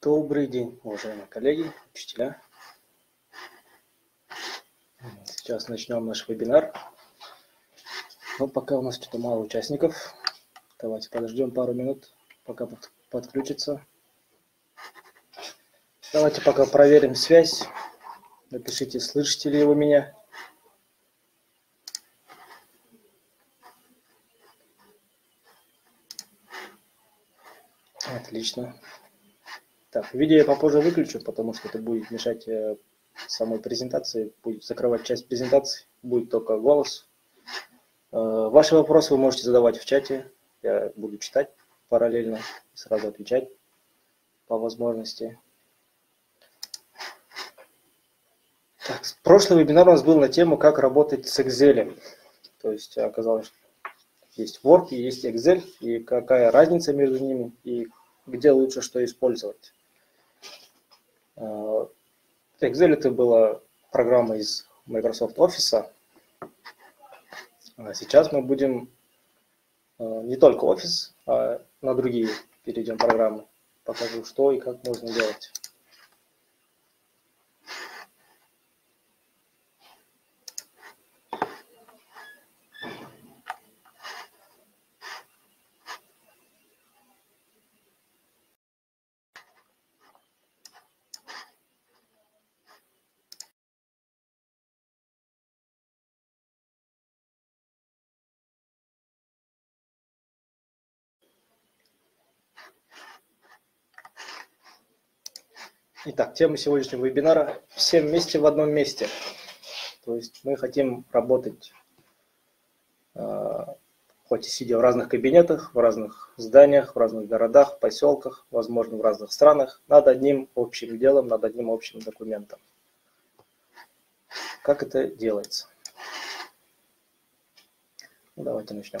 Добрый день, уважаемые коллеги, учителя. Сейчас начнем наш вебинар. Но пока у нас что-то мало участников. Давайте подождем пару минут, пока подключится. Давайте пока проверим связь. Напишите, слышите ли вы меня. Отлично. Так, видео я попозже выключу, потому что это будет мешать э, самой презентации, будет закрывать часть презентации, будет только голос. Э, ваши вопросы вы можете задавать в чате, я буду читать параллельно и сразу отвечать по возможности. Так, прошлый вебинар у нас был на тему, как работать с Excel. То есть оказалось, что есть Word и есть Excel, и какая разница между ними, и где лучше что использовать. Э, Excel это была программа из Microsoft Office. А сейчас мы будем э, не только Office, а на другие перейдем программы. Покажу, что и как можно делать. Итак, тема сегодняшнего вебинара – все вместе в одном месте. То есть мы хотим работать, э, хоть и сидя в разных кабинетах, в разных зданиях, в разных городах, поселках, возможно, в разных странах, над одним общим делом, над одним общим документом. Как это делается? Ну, давайте начнем.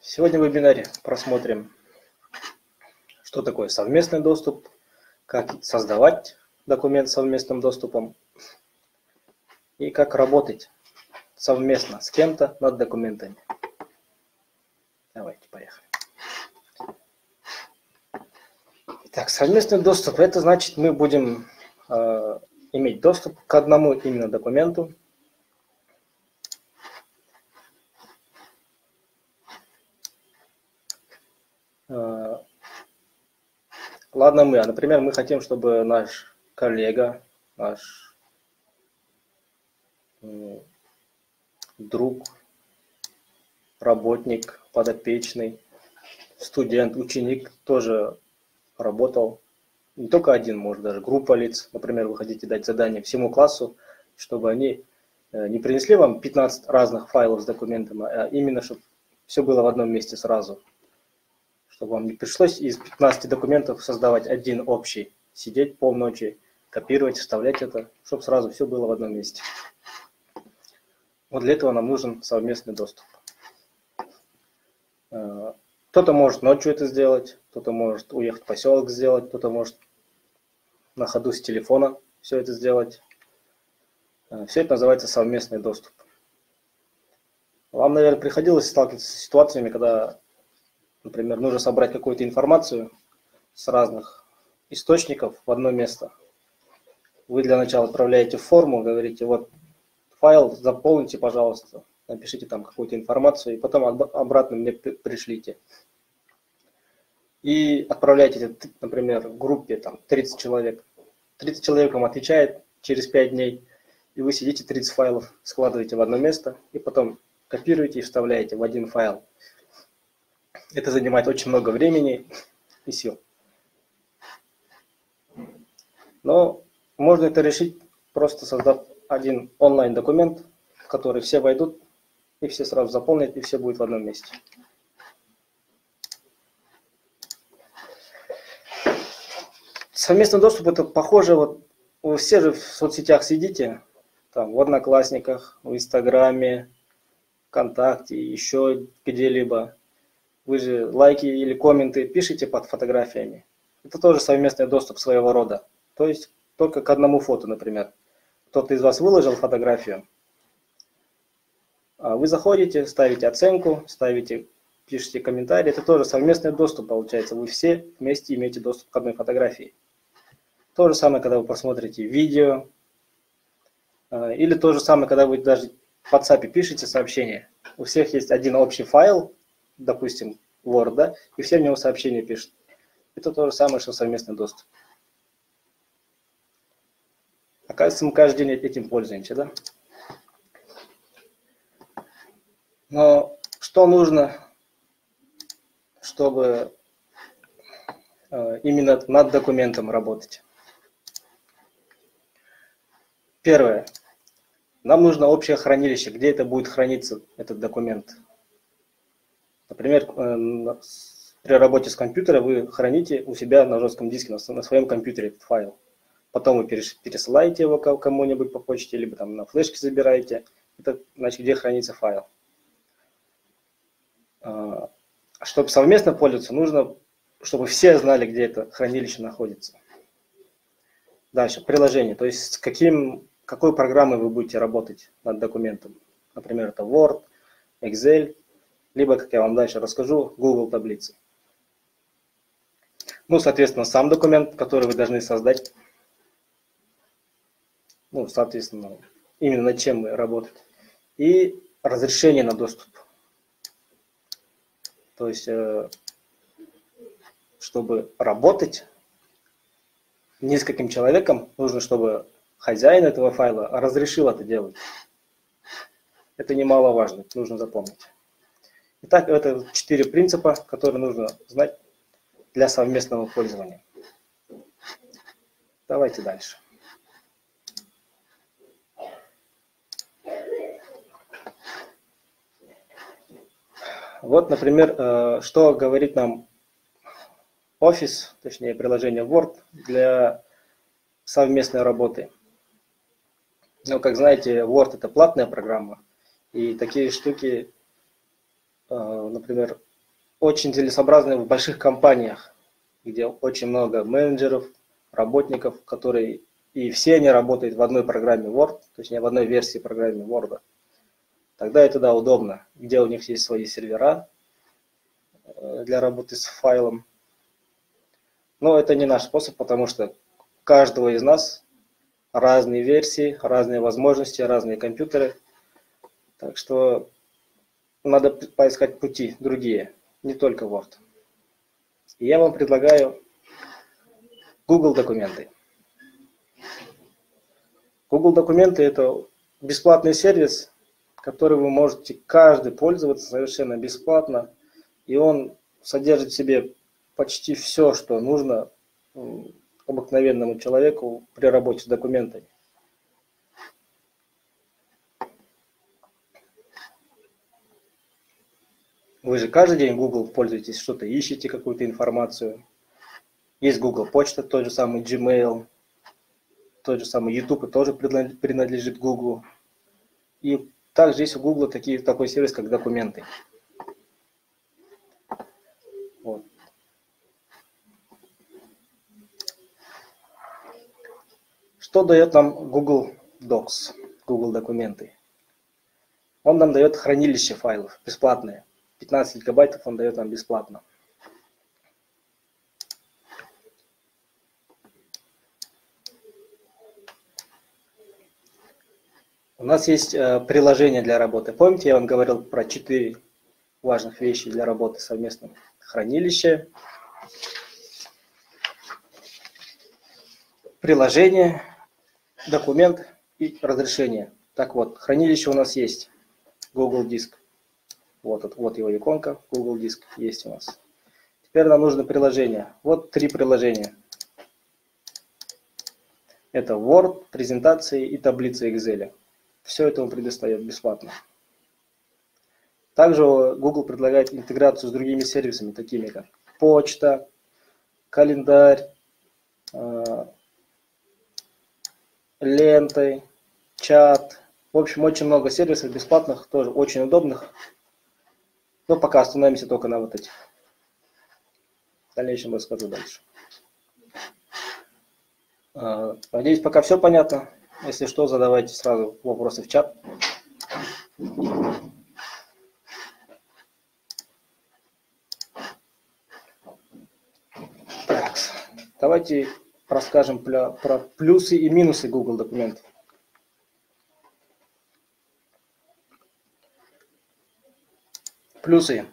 Сегодня в вебинаре просмотрим что такое совместный доступ, как создавать документ совместным доступом и как работать совместно с кем-то над документами. Давайте, поехали. Итак, совместный доступ, это значит мы будем э, иметь доступ к одному именно документу, э, Ладно мы, а, например, мы хотим, чтобы наш коллега, наш друг, работник, подопечный, студент, ученик тоже работал. Не только один, может даже группа лиц. Например, вы хотите дать задание всему классу, чтобы они э, не принесли вам 15 разных файлов с документами, а именно, чтобы все было в одном месте сразу чтобы вам не пришлось из 15 документов создавать один общий, сидеть полночи, копировать, вставлять это, чтобы сразу все было в одном месте. Вот для этого нам нужен совместный доступ. Э, кто-то может ночью это сделать, кто-то может уехать в поселок сделать, кто-то может на ходу с телефона все это сделать. Э, все это называется совместный доступ. Вам, наверное, приходилось сталкиваться с ситуациями, когда Например, нужно собрать какую-то информацию с разных источников в одно место. Вы для начала отправляете форму, говорите, вот файл заполните, пожалуйста, напишите там какую-то информацию, и потом обратно мне пришлите. И отправляйте, например, в группе там 30 человек. 30 человек вам отвечает через 5 дней, и вы сидите 30 файлов, складываете в одно место, и потом копируете и вставляете в один файл. Это занимает очень много времени и сил. Но можно это решить, просто создав один онлайн-документ, в который все войдут, и все сразу заполнят, и все будет в одном месте. Совместный доступ это похоже, вот вы все же в соцсетях сидите, там в Одноклассниках, в Инстаграме, ВКонтакте, еще где-либо. Вы же лайки или комменты пишите под фотографиями. Это тоже совместный доступ своего рода. То есть только к одному фото, например. Кто-то из вас выложил фотографию, а вы заходите, ставите оценку, ставите пишете комментарии, это тоже совместный доступ получается. Вы все вместе имеете доступ к одной фотографии. То же самое, когда вы посмотрите видео, э, или то же самое, когда вы даже в WhatsApp пишете сообщение. У всех есть один общий файл, допустим, Word, да, и все в него сообщения пишут. Это то же самое, что совместный доступ. Оказывается, мы каждый день этим пользуемся, да? Но что нужно, чтобы э, именно над документом работать? Первое. Нам нужно общее хранилище, где это будет храниться, этот документ. Например, э, при работе с компьютером вы храните у себя на жестком диске, на своем компьютере этот файл. Потом вы пересылаете его кому-нибудь по почте, либо там на флешке забираете. Это значит, где хранится файл. А, чтобы совместно пользоваться, нужно, чтобы все знали, где это хранилище находится. Дальше, приложение. То есть с каким, какой программой вы будете работать над документом. Например, это Word, Excel, либо, как я вам дальше расскажу, Google таблицы. Ну, соответственно, сам документ, который вы должны создать. Ну, соответственно, именно над чем вы работаете. И разрешение на доступ. То есть, э, чтобы работать нескольким человеком, нужно, чтобы хозяин этого файла разрешил это делать. Это немаловажно, нужно запомнить. Итак, это четыре принципа, которые нужно знать для совместного пользования. Давайте дальше. Вот, например, э, что говорит нам Office, точнее приложение Word для совместной работы. Ну, как знаете, Word это платная программа, и такие штуки, например, очень целесообразны в больших компаниях, где очень много менеджеров, работников, которые и все они работают в одной программе Word, точнее в одной версии программы Word тогда это да, удобно, где у них есть свои сервера э, для работы с файлом. Но это не наш способ, потому что у каждого из нас разные версии, разные возможности, разные компьютеры. Так что надо поискать пути другие, не только Word. И я вам предлагаю Google документы. Google документы это бесплатный сервис, который вы можете каждый пользоваться совершенно бесплатно. И он содержит в себе почти все, что нужно обыкновенному человеку при работе с документами. Вы же каждый день Google пользуетесь, что-то ищете, какую-то информацию. Есть Google почта, тот же самый Gmail, тот же самый YouTube тоже принадлежит Google. И также есть у Google такие, такой сервис, как документы. Вот. Что дает нам Google Docs, Google документы? Он нам дает хранилище файлов бесплатное. 15 гигабайтов он дает нам бесплатно. У нас есть э, приложение для работы. Помните, я вам говорил про четыре важных вещи для работы совместно. Хранилище, приложение, документ и разрешение. Так вот, хранилище у нас есть. Google Диск. Вот, вот его иконка, Google Диск есть у нас. Теперь нам нужно приложение. Вот три приложения. Это Word, презентации и таблицы Excel. Все это он предоставит бесплатно. Также Google предлагает интеграцию с другими сервисами, такими как почта, календарь, э, лентой, чат. В общем, очень много сервисов бесплатных, тоже очень удобных. Но пока остановимся только на вот этих. В дальнейшем расскажу дальше. А, надеюсь, пока все понятно. Если что, задавайте сразу вопросы в чат. Так, давайте расскажем про, про плюсы и минусы Google документов. Плюсы.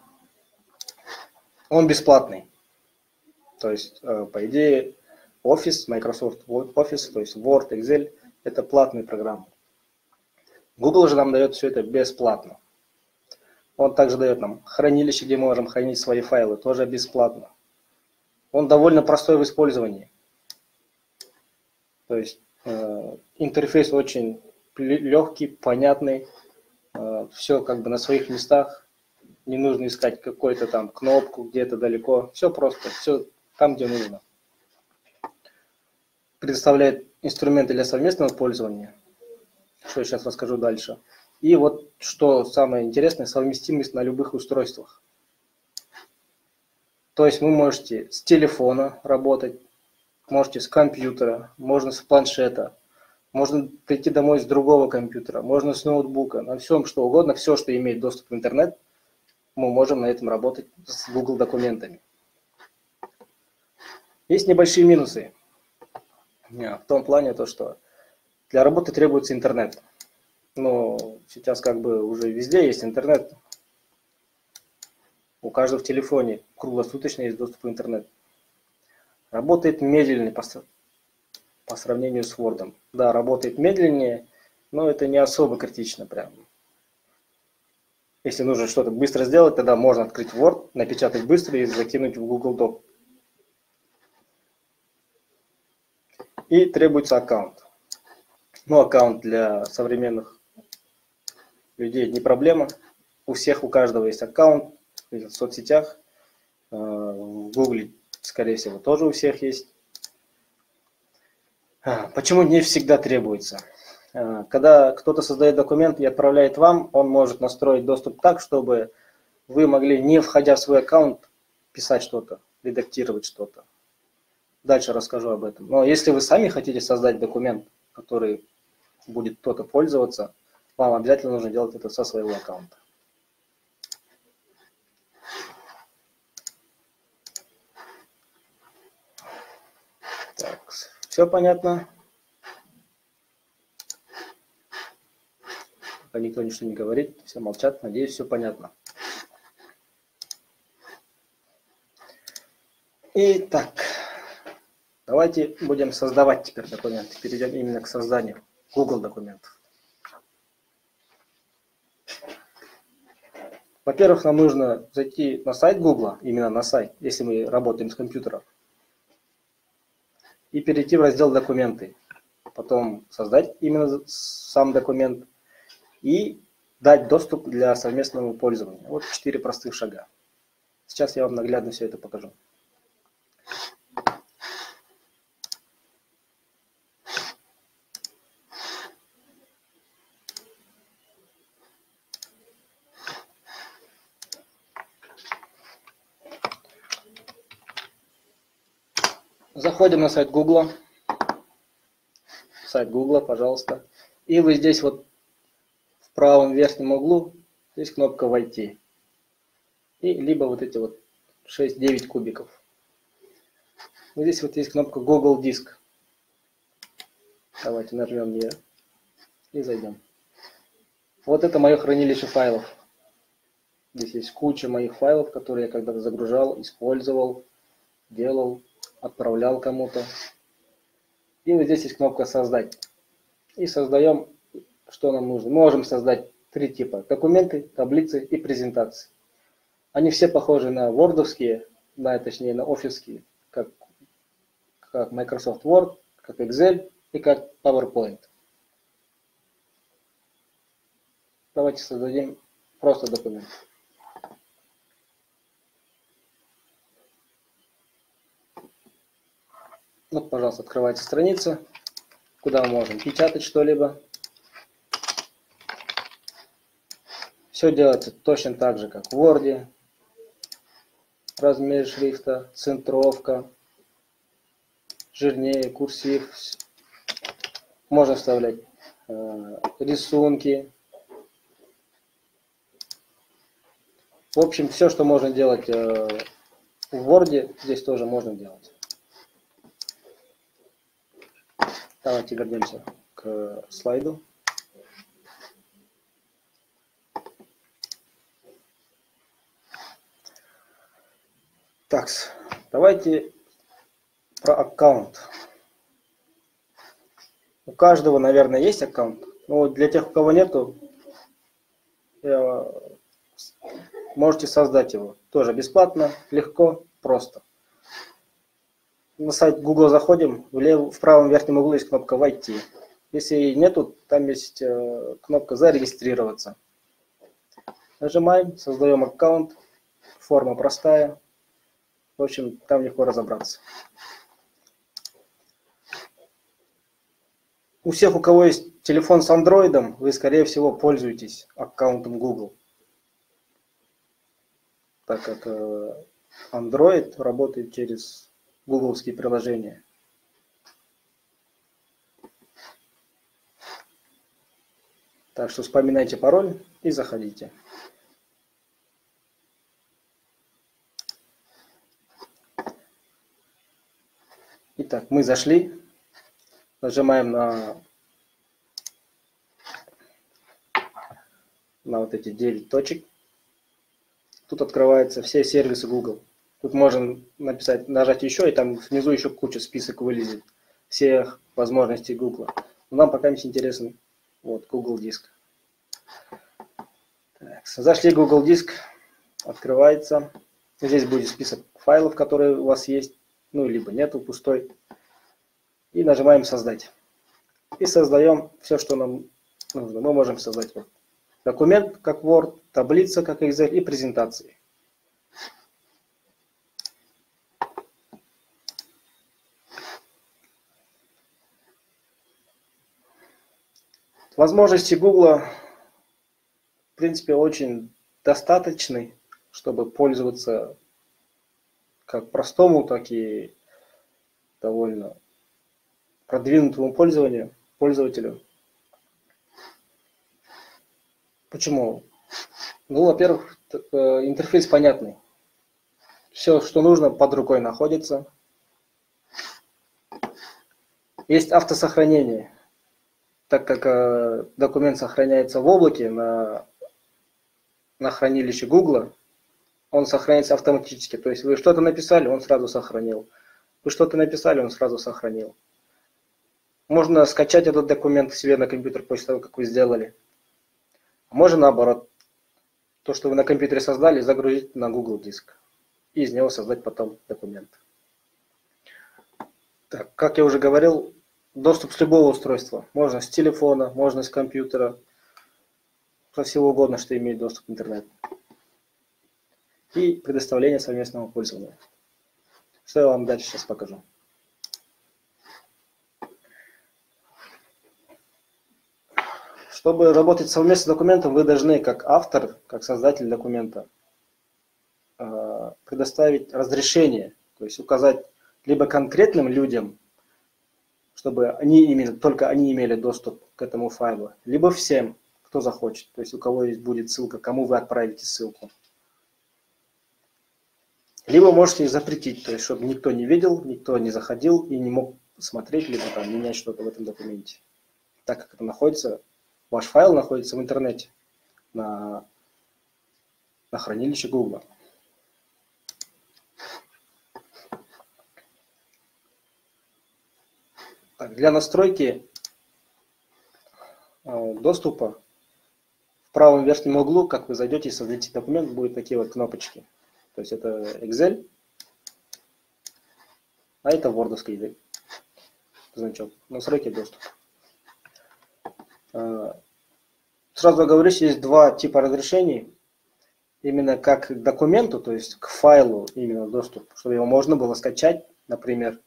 Он бесплатный. То есть, э, по идее, Office, Microsoft Office, то есть Word, Excel, это платные программы. Google же нам дает все это бесплатно. Он также дает нам хранилище, где мы можем хранить свои файлы, тоже бесплатно. Он довольно простой в использовании. То есть э, интерфейс очень легкий, понятный, э, все как бы на своих местах. Не нужно искать какую-то там кнопку где-то далеко. Все просто, все там, где нужно. Предоставляет инструменты для совместного пользования, что я сейчас расскажу дальше. И вот что самое интересное, совместимость на любых устройствах. То есть вы можете с телефона работать, можете с компьютера, можно с планшета, можно прийти домой с другого компьютера, можно с ноутбука, на всем что угодно, все, что имеет доступ в интернет, мы можем на этом работать с Google документами. Есть небольшие минусы. В том плане то, что для работы требуется интернет. Но сейчас как бы уже везде есть интернет. У каждого в телефоне круглосуточно есть доступ в интернет. Работает медленнее по, по сравнению с Word. Да, работает медленнее, но это не особо критично прям. Если нужно что-то быстро сделать, тогда можно открыть Word, напечатать быстро и закинуть в Google Doc. И требуется аккаунт. Ну, аккаунт для современных людей не проблема. У всех, у каждого есть аккаунт в соцсетях. Э, в Гугле, скорее всего, тоже у всех есть. А, почему не всегда требуется? А, когда кто-то создает документ и отправляет вам, он может настроить доступ так, чтобы вы могли, не входя в свой аккаунт, писать что-то, редактировать что-то. Дальше расскажу об этом. Но если вы сами хотите создать документ, который будет кто-то пользоваться, вам обязательно нужно делать это со своего аккаунта. Так, все понятно? Пока никто ничего не говорит, все молчат, надеюсь, все понятно. Итак, давайте будем создавать теперь документы. Перейдем именно к созданию Google документов. Во-первых, нам нужно зайти на сайт Google, именно на сайт, если мы работаем с компьютера, и перейти в раздел «Документы». Потом создать именно сам документ и дать доступ для совместного пользования. Вот четыре простых шага. Сейчас я вам наглядно все это покажу. Заходим на сайт Гугла. Сайт Гугла, пожалуйста. И вы здесь вот правом верхнем углу здесь кнопка «Войти». И либо вот эти вот 6-9 кубиков. Вот здесь вот есть кнопка Google Диск. Давайте нажмем ее и зайдем. Вот это мое хранилище файлов. Здесь есть куча моих файлов, которые я когда-то загружал, использовал, делал отправлял кому-то. И вот здесь есть кнопка «Создать». И создаем, что нам нужно. Мы можем создать три типа. Документы, таблицы и презентации. Они все похожи на вордовские, на, точнее на офисские, как, как Microsoft Word, как Excel и как PowerPoint. Давайте создадим просто документ. Вот, пожалуйста, открывается страница, куда мы можем печатать что-либо. Все делается точно так же, как в Word. Размер шрифта, центровка, жирнее, курсив. Можно вставлять э, рисунки. В общем, все, что можно делать э, в Word, здесь тоже можно делать. Давайте вернемся к слайду. Так, давайте про аккаунт. У каждого, наверное, есть аккаунт. Но для тех, у кого нету, можете создать его. Тоже бесплатно, легко, просто. На сайт Google заходим, в, лев, в правом верхнем углу есть кнопка «Войти». Если нету, там есть э, кнопка «Зарегистрироваться». Нажимаем, создаем аккаунт, форма простая, в общем, там легко разобраться. У всех, у кого есть телефон с андроидом, вы, скорее всего, пользуетесь аккаунтом Google. Так как э, Android работает через гугловские приложения. Так что вспоминайте пароль и заходите. Итак, мы зашли, нажимаем на, на вот эти 9 точек. Тут открываются все сервисы Google. Тут можно написать, нажать еще, и там внизу еще куча список вылезет всех возможностей Google. Но нам пока не интересен вот Google Диск. Так, зашли Google Диск, открывается. Здесь будет список файлов, которые у вас есть ну, либо нету, пустой. И нажимаем «Создать». И создаем все, что нам нужно. Мы можем создать вот документ, как Word, таблица, как Excel и презентации. Возможности Google, в принципе, очень достаточны, чтобы пользоваться как простому, так и довольно продвинутому пользованию, пользователю. Почему? Ну, во-первых, э, интерфейс понятный. Все, что нужно, под рукой находится. Есть автосохранение. Так как э, документ сохраняется в облаке на, на хранилище Google, он сохраняется автоматически. То есть вы что-то написали, он сразу сохранил. Вы что-то написали, он сразу сохранил. Можно скачать этот документ себе на компьютер после того, как вы сделали. Можно наоборот. То, что вы на компьютере создали, загрузить на Google диск. И из него создать потом документ. Так, как я уже говорил, доступ с любого устройства. Можно с телефона, можно с компьютера. Со всего угодно, что имеет доступ к интернету и предоставление совместного пользования. Что я вам дальше сейчас покажу. Чтобы работать совместно с документом, вы должны, как автор, как создатель документа, э, предоставить разрешение, то есть указать либо конкретным людям, чтобы они имели, только они имели доступ к этому файлу, либо всем, кто захочет, то есть у кого есть будет ссылка, кому вы отправите ссылку. Либо можете запретить, то есть чтобы никто не видел, никто не заходил и не мог смотреть, либо там менять что-то в этом документе. Так как это находится, ваш файл находится в интернете на, на хранилище Google. Так, для настройки э, доступа в правом верхнем углу, как вы зайдете и создадите документ, будут такие вот кнопочки. То есть это Excel, а это Word значок. Настройки доступа. А, сразу говорю, есть два типа разрешений. Именно как к документу, то есть к файлу именно доступ, чтобы его можно было скачать, например.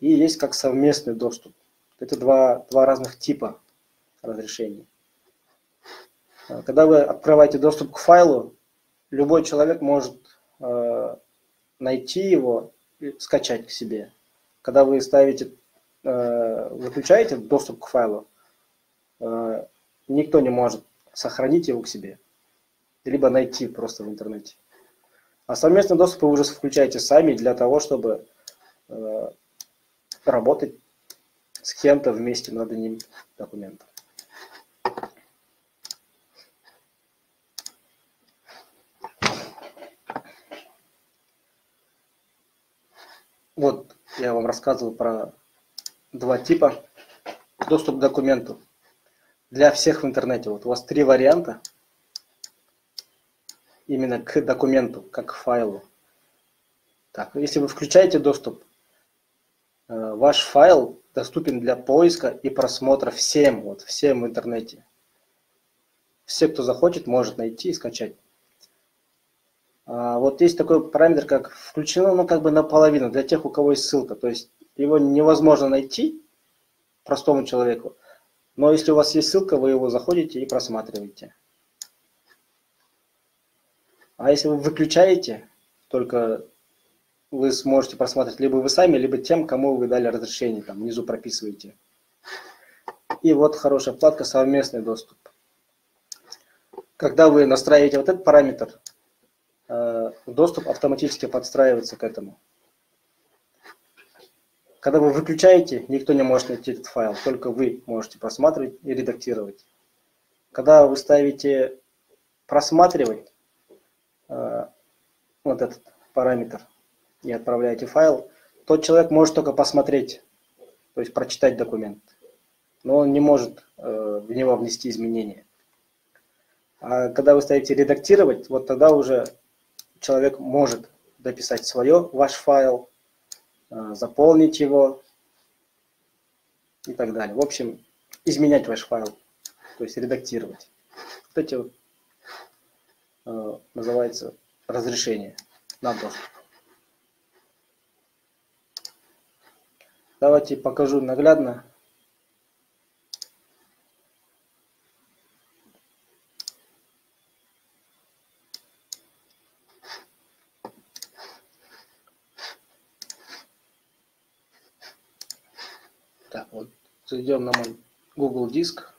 И есть как совместный доступ. Это два, два разных типа разрешений. А, когда вы открываете доступ к файлу, любой человек может найти его и скачать к себе. Когда вы ставите, э, выключаете доступ к файлу, э, никто не может сохранить его к себе, либо найти просто в интернете. А совместный доступ вы уже включаете сами для того, чтобы работать с кем-то вместе над одним документом. Вот я вам рассказывал про два типа доступ к документу для всех в интернете. Вот у вас три варианта именно к документу, как к файлу. Так, если вы включаете доступ, э, ваш файл доступен для поиска и просмотра всем, вот, всем в интернете. Все, кто захочет, может найти и скачать. А вот есть такой параметр, как включено, ну, как бы наполовину, для тех, у кого есть ссылка. То есть его невозможно найти простому человеку. Но если у вас есть ссылка, вы его заходите и просматриваете. А если вы выключаете, только вы сможете просматривать либо вы сами, либо тем, кому вы дали разрешение, там внизу прописываете. И вот хорошая вкладка «Совместный доступ». Когда вы настраиваете вот этот параметр, доступ автоматически подстраивается к этому. Когда вы выключаете, никто не может найти этот файл, только вы можете просматривать и редактировать. Когда вы ставите просматривать э, вот этот параметр и отправляете файл, тот человек может только посмотреть, то есть прочитать документ, но он не может э, в него внести изменения. А когда вы ставите редактировать, вот тогда уже человек может дописать свое, ваш файл, э, заполнить его и так далее. В общем, изменять ваш файл, то есть редактировать. Вот эти вот э, называется разрешение на доступ. Давайте покажу наглядно Зайдем на мой Google диск.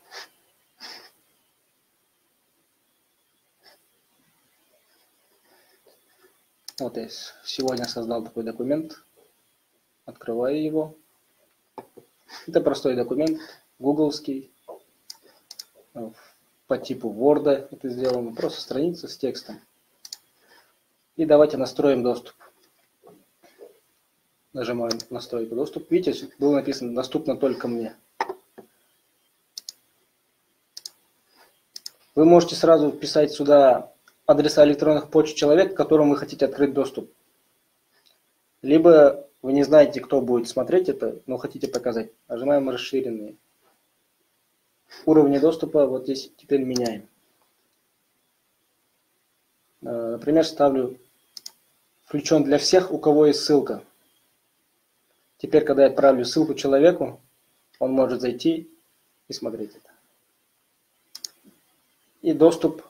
Вот я сегодня создал такой документ. Открываю его. Это простой документ, гугловский, по типу Word это сделано, просто страница с текстом. И давайте настроим доступ. Нажимаем настройку доступ. Видите, было написано доступно только мне. Вы можете сразу вписать сюда адреса электронных почт человека, которому вы хотите открыть доступ. Либо вы не знаете, кто будет смотреть это, но хотите показать. Нажимаем расширенные. Уровни доступа вот здесь теперь меняем. Э, например, ставлю включен для всех, у кого есть ссылка. Теперь, когда я отправлю ссылку человеку, он может зайти и смотреть это. И доступ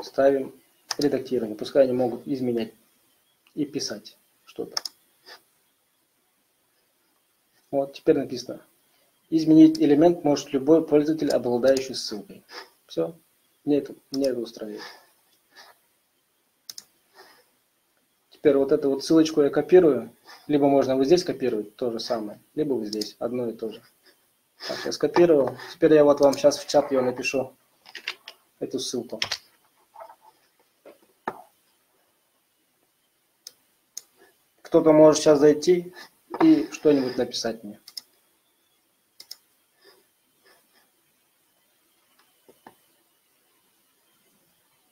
ставим редактирование. Пускай они могут изменять и писать что-то. Вот, теперь написано. Изменить элемент может любой пользователь, обладающий ссылкой. Все, мне это, мне это устраивает. Теперь вот эту вот ссылочку я копирую либо можно вот здесь копировать, то же самое, либо вот здесь, одно и то же. Так, я скопировал. Теперь я вот вам сейчас в чат ее напишу, эту ссылку. Кто-то может сейчас зайти и что-нибудь написать мне.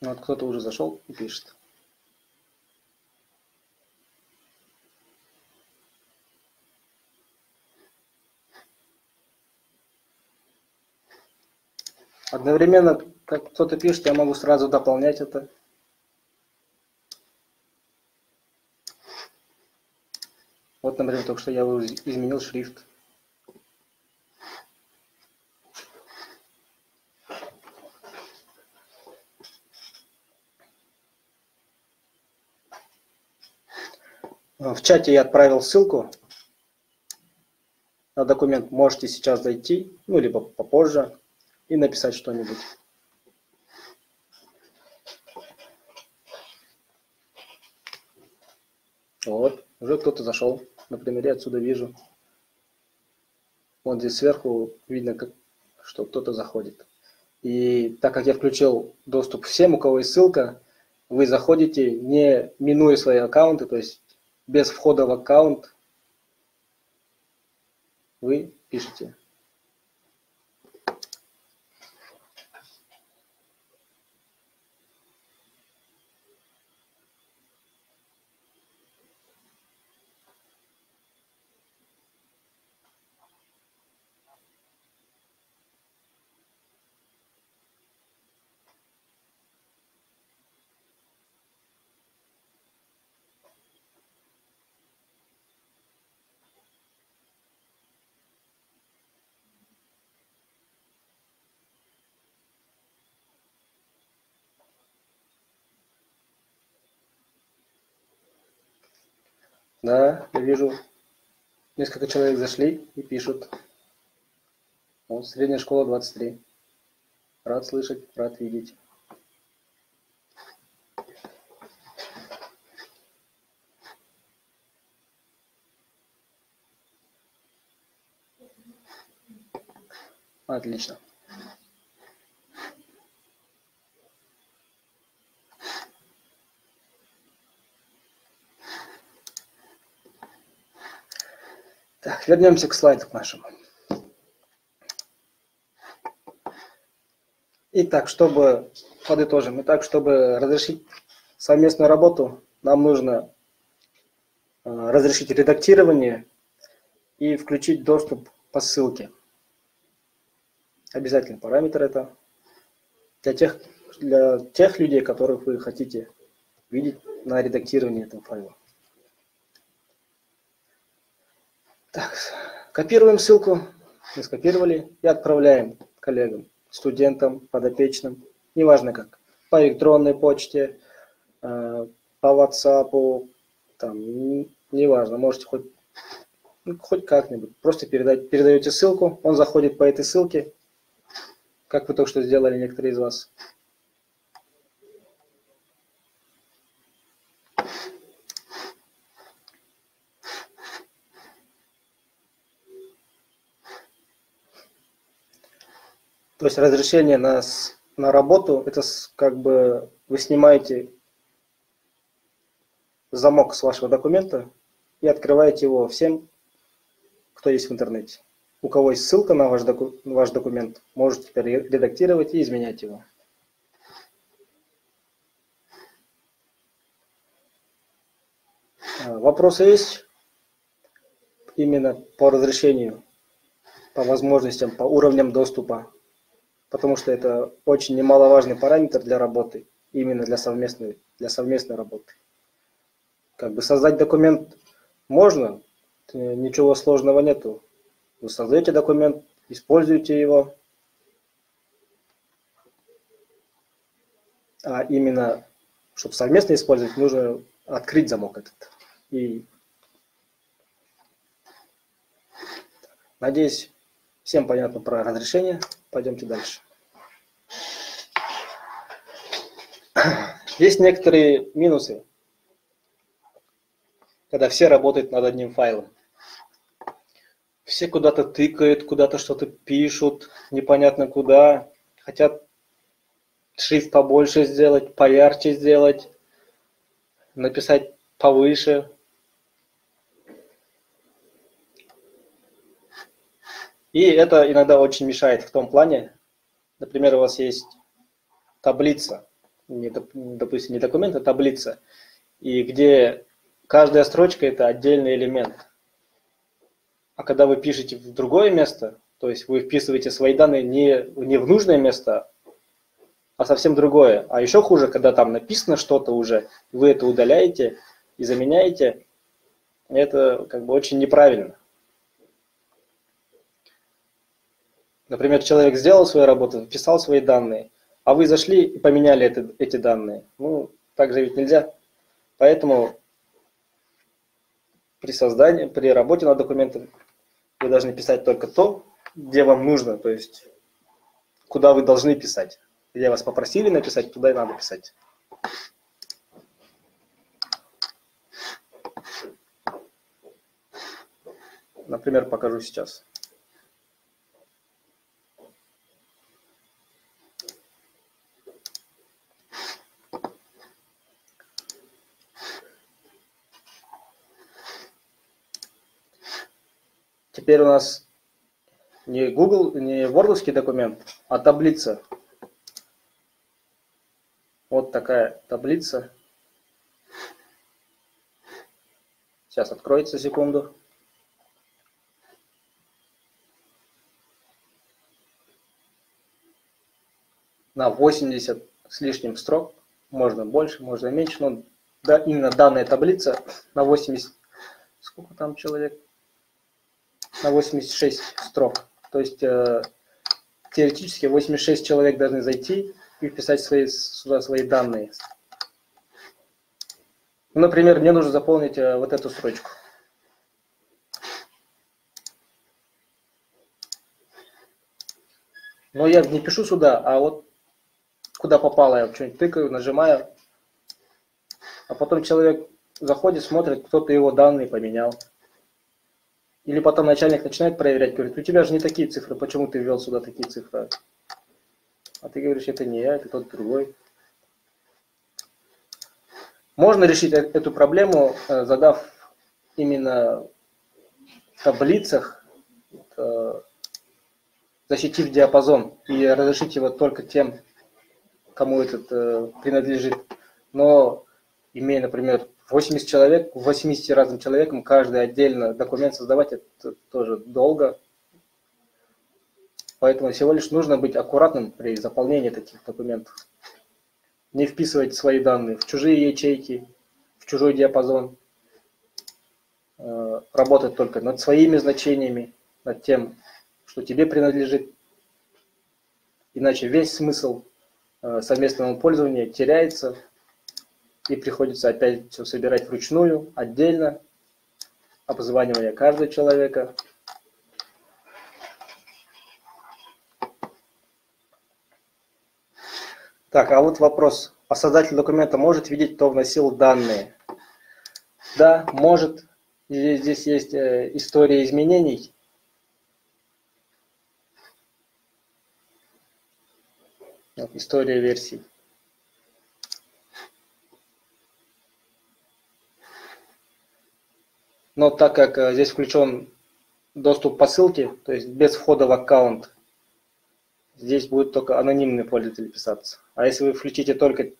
Вот кто-то уже зашел и пишет. Одновременно, как кто-то пишет, я могу сразу дополнять это. Вот, например, только что я изменил шрифт. В чате я отправил ссылку на документ. Можете сейчас зайти, ну, либо попозже и написать что-нибудь. Вот, уже кто-то зашел. Например, я отсюда вижу. Вот здесь сверху видно, как, что кто-то заходит. И так как я включил доступ всем, у кого есть ссылка, вы заходите, не минуя свои аккаунты, то есть без входа в аккаунт, вы пишете Да, я вижу, несколько человек зашли и пишут. Вот, средняя школа 23. Рад слышать, рад видеть. Отлично. Так, вернемся к слайду нашему. Итак, чтобы подытожим, итак, чтобы разрешить совместную работу, нам нужно э, разрешить редактирование и включить доступ по ссылке. Обязательный параметр это для тех, для тех людей, которых вы хотите видеть на редактировании этого файла. Так, копируем ссылку, мы скопировали и отправляем коллегам, студентам, подопечным, неважно как, по электронной почте, э, по WhatsApp, там, неважно, можете хоть, ну, хоть как-нибудь, просто передать, передаете ссылку, он заходит по этой ссылке, как вы только что сделали некоторые из вас. То есть разрешение на, на работу, это как бы вы снимаете замок с вашего документа и открываете его всем, кто есть в интернете. У кого есть ссылка на ваш, доку, ваш документ, можете теперь редактировать и изменять его. А, вопросы есть именно по разрешению, по возможностям, по уровням доступа потому что это очень немаловажный параметр для работы, именно для совместной, для совместной работы. Как бы создать документ можно, ничего сложного нету. Вы создаете документ, используете его, а именно, чтобы совместно использовать, нужно открыть замок этот. И надеюсь, всем понятно про разрешение. Пойдемте дальше. Есть некоторые минусы, когда все работают над одним файлом. Все куда-то тыкают, куда-то что-то пишут, непонятно куда, хотят шрифт побольше сделать, поярче сделать, написать повыше. И это иногда очень мешает в том плане, например, у вас есть таблица, не, допустим, не документ, а таблица, и где каждая строчка – это отдельный элемент. А когда вы пишете в другое место, то есть вы вписываете свои данные не, не в нужное место, а совсем другое. А еще хуже, когда там написано что-то уже, вы это удаляете и заменяете, это как бы очень неправильно. Например, человек сделал свою работу, вписал свои данные, а вы зашли и поменяли это, эти данные. Ну, так же ведь нельзя. Поэтому при создании, при работе над документом вы должны писать только то, где вам нужно, то есть куда вы должны писать. Где вас попросили написать, туда и надо писать. Например, покажу сейчас. Теперь у нас не Google, не Word документ, а таблица. Вот такая таблица. Сейчас откроется секунду. На 80 с лишним строк, можно больше, можно меньше, но да, именно данная таблица на 80, сколько там человек? На 86 строк. То есть э, теоретически 86 человек должны зайти и вписать свои, сюда свои данные. Ну, например, мне нужно заполнить э, вот эту строчку. Но я не пишу сюда, а вот куда попало, я что-нибудь тыкаю, нажимаю, а потом человек заходит, смотрит, кто-то его данные поменял. Или потом начальник начинает проверять, говорит, у тебя же не такие цифры, почему ты ввел сюда такие цифры? А ты говоришь, это не я, это тот другой. Можно решить э, эту проблему, э, задав именно в таблицах, э, защитив диапазон и разрешить его только тем, кому этот принадлежит. Но имея, например, 80 человек, 80 разным человеком, каждый отдельно документ создавать, это тоже долго. Поэтому всего лишь нужно быть аккуратным при заполнении таких документов. Не вписывать свои данные в чужие ячейки, в чужой диапазон. Э, работать только над своими значениями, над тем, что тебе принадлежит. Иначе весь смысл э, совместного пользования теряется и приходится опять все собирать вручную, отдельно, обзванивая каждого человека. Так, а вот вопрос. А создатель документа может видеть, кто вносил данные? Да, может. Здесь, здесь есть э, история изменений. История версий. Но так как э, здесь включен доступ по ссылке, то есть без входа в аккаунт, здесь будет только анонимный пользователь писаться. А если вы включите только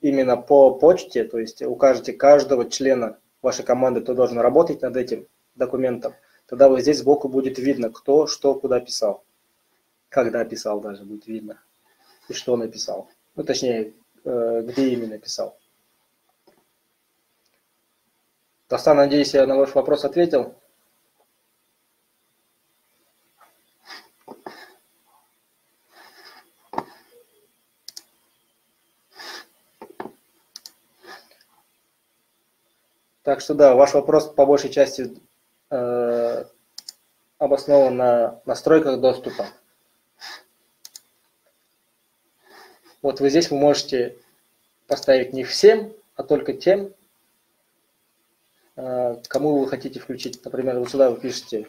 именно по почте, то есть укажете каждого члена вашей команды, кто должен работать над этим документом, тогда вот здесь сбоку будет видно, кто что куда писал. Когда писал даже будет видно. И что написал. Ну, точнее, э, где именно писал. Тастан, надеюсь, я на ваш вопрос ответил. Так что да, ваш вопрос по большей части э, обоснован на настройках доступа. Вот вы здесь вы можете поставить не всем, а только тем, кому вы хотите включить. Например, вы сюда вы пишете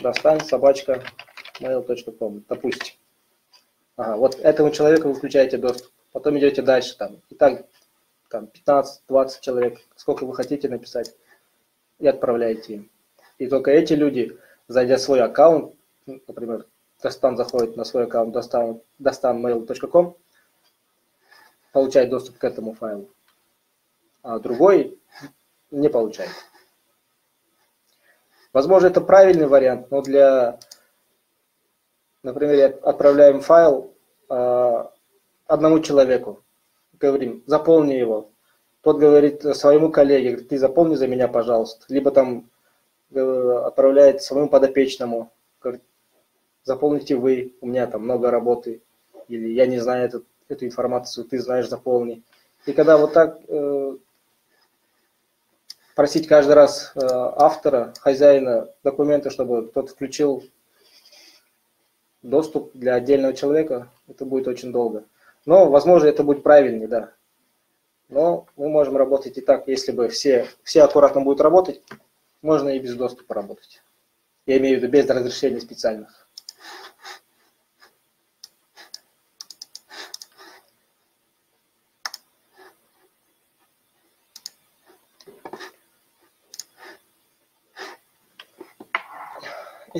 достань собачка mail.com, допустим. Ага, вот этому человеку вы включаете доступ. Потом идете дальше. Там. Итак, там 15-20 человек, сколько вы хотите написать, и отправляете им. И только эти люди, зайдя в свой аккаунт, например, Достан заходит на свой аккаунт достан, dostanmail.com, получает доступ к этому файлу, а другой не получает. Возможно, это правильный вариант, но для, например, отправляем файл э, одному человеку, говорим, заполни его. Тот говорит своему коллеге, говорит, ты заполни за меня, пожалуйста. Либо там э, отправляет своему подопечному, говорит, заполните вы, у меня там много работы, или я не знаю эту, эту информацию, ты знаешь, заполни. И когда вот так э, просить каждый раз э, автора, хозяина документа, чтобы тот включил доступ для отдельного человека, это будет очень долго. Но, возможно, это будет правильнее, да. Но мы можем работать и так, если бы все, все аккуратно будут работать, можно и без доступа работать. Я имею в виду без разрешения специальных.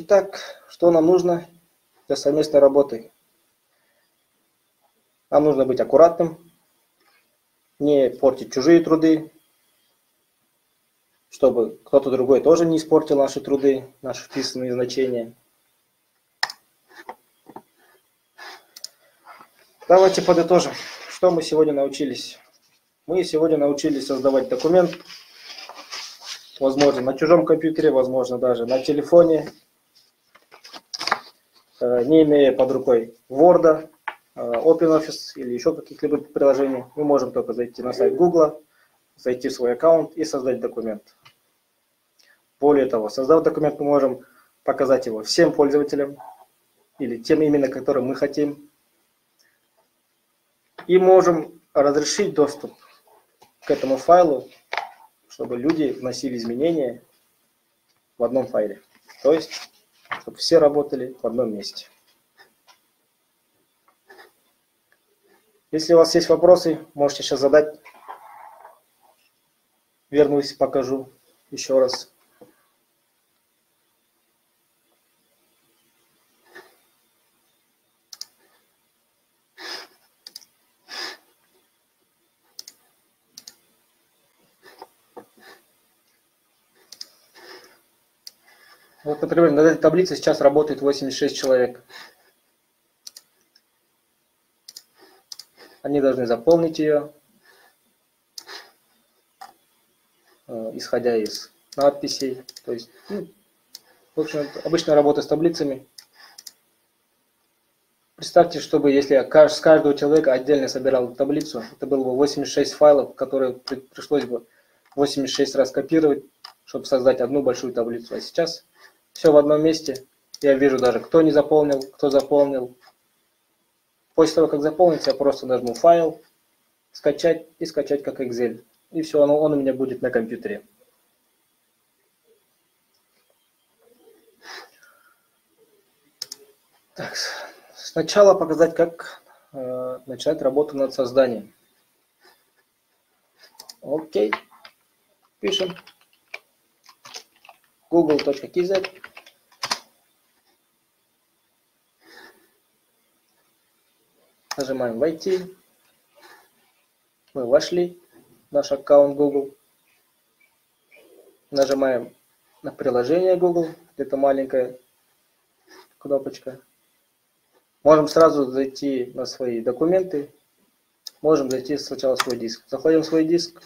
Итак, что нам нужно для совместной работы? Нам нужно быть аккуратным, не портить чужие труды, чтобы кто-то другой тоже не испортил наши труды, наши вписанные значения. Давайте подытожим, что мы сегодня научились. Мы сегодня научились создавать документ, возможно, на чужом компьютере, возможно, даже на телефоне, не имея под рукой Word, э, OpenOffice или еще каких-либо приложений. Мы можем только зайти на сайт Google, зайти в свой аккаунт и создать документ. Более того, создав документ, мы можем показать его всем пользователям или тем именно, которым мы хотим. И можем разрешить доступ к этому файлу, чтобы люди вносили изменения в одном файле. То есть, чтобы все работали в одном месте. Если у вас есть вопросы, можете сейчас задать. Вернусь, покажу еще раз. Вот, например, на этой таблице сейчас работает 86 человек. Они должны заполнить ее, э, исходя из надписей. То есть, ну, в общем, обычная работа с таблицами. Представьте, чтобы если с каждого человека отдельно собирал таблицу, это было бы 86 файлов, которые пришлось бы 86 раз копировать, чтобы создать одну большую таблицу. А сейчас все в одном месте. Я вижу даже, кто не заполнил, кто заполнил. После того, как заполнится, я просто нажму файл, скачать и скачать как Excel. И все, он, он у меня будет на компьютере. Так, сначала показать, как э, начать работу над созданием. Окей. Пишем google.kz Нажимаем «Войти». Мы вошли в наш аккаунт Google. Нажимаем на приложение Google, где-то маленькая кнопочка. Можем сразу зайти на свои документы. Можем зайти сначала в свой диск. Заходим в свой диск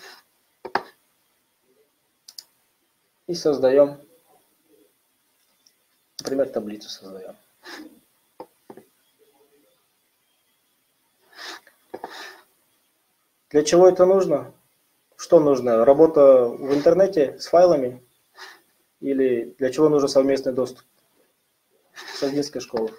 и создаем, например, таблицу создаем. Для чего это нужно? Что нужно? Работа в интернете с файлами? Или для чего нужен совместный доступ с школы?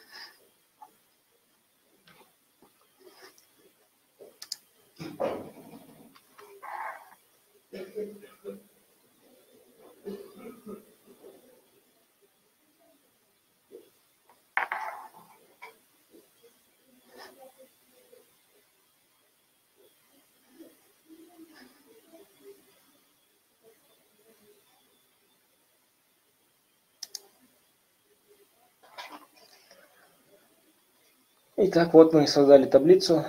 Итак, вот мы создали таблицу.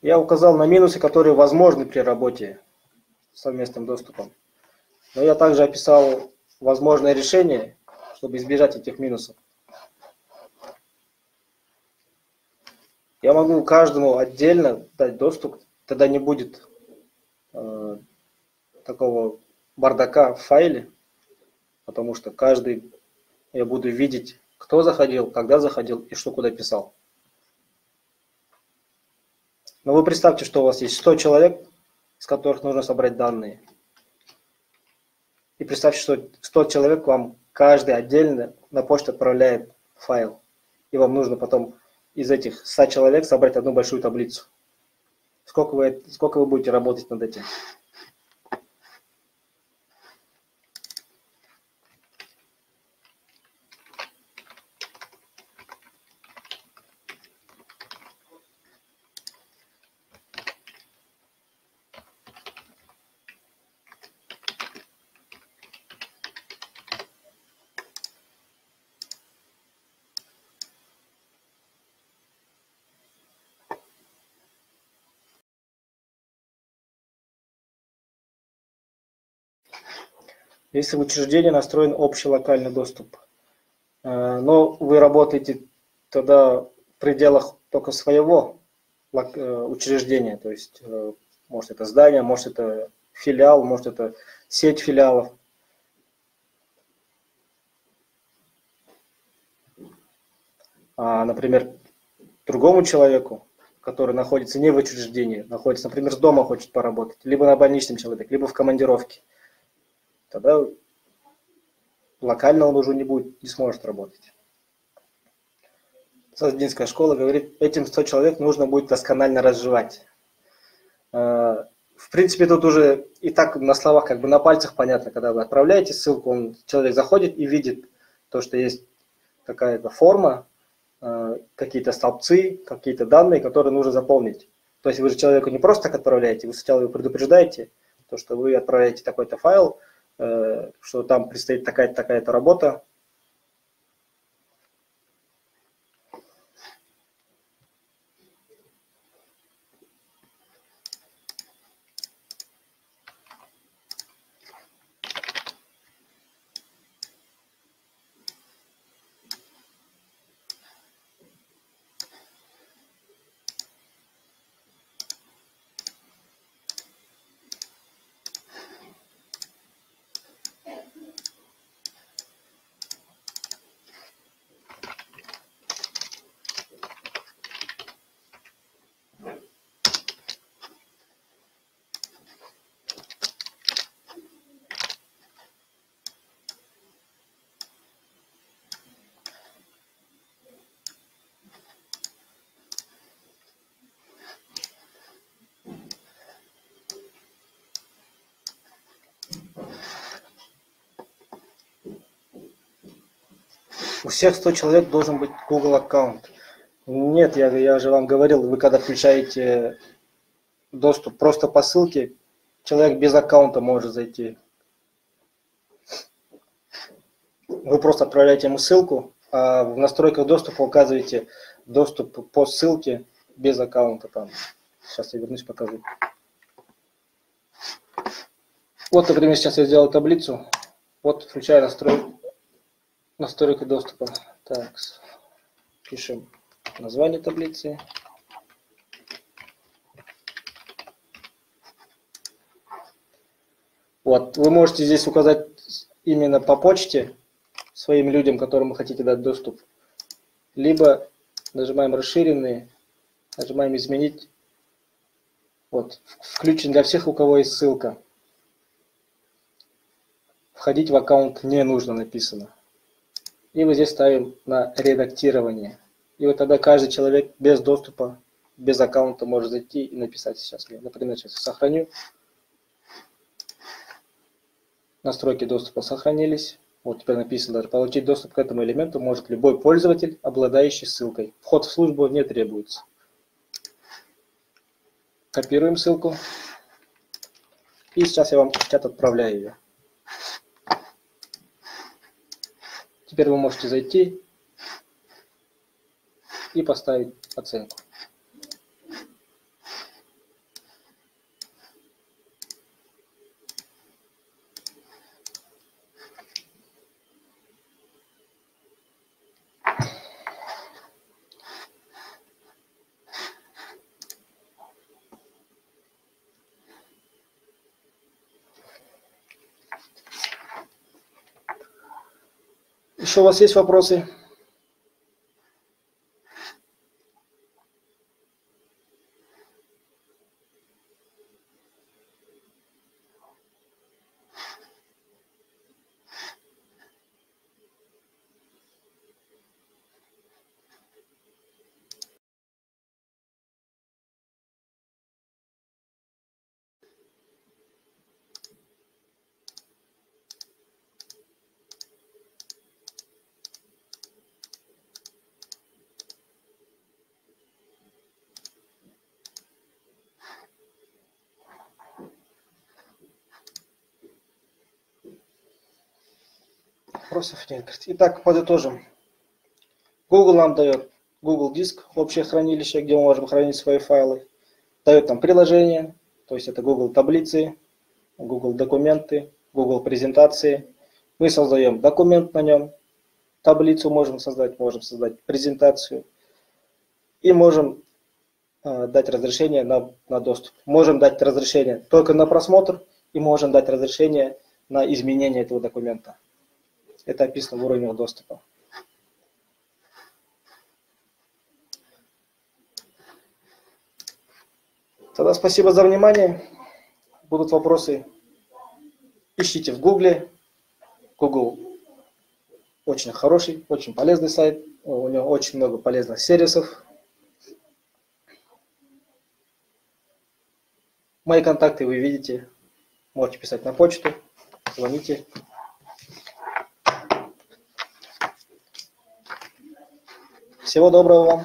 Я указал на минусы, которые возможны при работе с совместным доступом. Но я также описал возможное решение, чтобы избежать этих минусов. Я могу каждому отдельно дать доступ, тогда не будет э, такого бардака в файле, потому что каждый я буду видеть, кто заходил, когда заходил и что куда писал. Но вы представьте, что у вас есть 100 человек, с которых нужно собрать данные. И представьте, что 100 человек вам каждый отдельно на почту отправляет файл. И вам нужно потом из этих 100 человек собрать одну большую таблицу. Сколько вы, сколько вы будете работать над этим? Если в учреждении настроен общий локальный доступ, э, но вы работаете тогда в пределах только своего э, учреждения, то есть э, может это здание, может это филиал, может это сеть филиалов. А, например, другому человеку, который находится не в учреждении, находится, например, с дома хочет поработать, либо на больничном человеке, либо в командировке – тогда локально он уже не будет, не сможет работать. Саздинская школа говорит, этим 100 человек нужно будет досконально разжевать. Э, в принципе, тут уже и так на словах, как бы на пальцах понятно, когда вы отправляете ссылку, он, человек заходит и видит то, что есть какая-то форма, э, какие-то столбцы, какие-то данные, которые нужно заполнить. То есть вы же человеку не просто так отправляете, вы сначала его предупреждаете, то, что вы отправляете такой-то файл, что там предстоит такая-то такая-то работа, всех 100 человек должен быть Google аккаунт. Нет, я, я же вам говорил, вы когда включаете доступ просто по ссылке, человек без аккаунта может зайти. Вы просто отправляете ему ссылку, а в настройках доступа указываете доступ по ссылке без аккаунта там. Сейчас я вернусь, покажу. Вот, например, сейчас я сделал таблицу. Вот включаю настройку настройка доступа. Так, пишем название таблицы. Вот, вы можете здесь указать именно по почте своим людям, которым вы хотите дать доступ. Либо нажимаем расширенные, нажимаем изменить. Вот, включен для всех, у кого есть ссылка. Входить в аккаунт не нужно написано. И вот здесь ставим на редактирование. И вот тогда каждый человек без доступа, без аккаунта может зайти и написать сейчас. Например, сейчас сохраню. Настройки доступа сохранились. Вот теперь написано даже, получить доступ к этому элементу может любой пользователь, обладающий ссылкой. Вход в службу не требуется. Копируем ссылку. И сейчас я вам в чат отправляю ее. Теперь вы можете зайти и поставить оценку. Еще у вас есть вопросы? Вопросов нет. Итак, подытожим. Google нам дает Google Диск, общее хранилище, где мы можем хранить свои файлы. Дает нам приложение, то есть это Google таблицы, Google документы, Google презентации. Мы создаем документ на нем, таблицу можем создать, можем создать презентацию и можем э, дать разрешение на, на доступ. Можем дать разрешение только на просмотр и можем дать разрешение на изменение этого документа. Это описано в уровнях доступа. Тогда спасибо за внимание. Будут вопросы, ищите в Гугле. Google очень хороший, очень полезный сайт. У него очень много полезных сервисов. Мои контакты вы видите. Можете писать на почту, звоните. Всего доброго вам.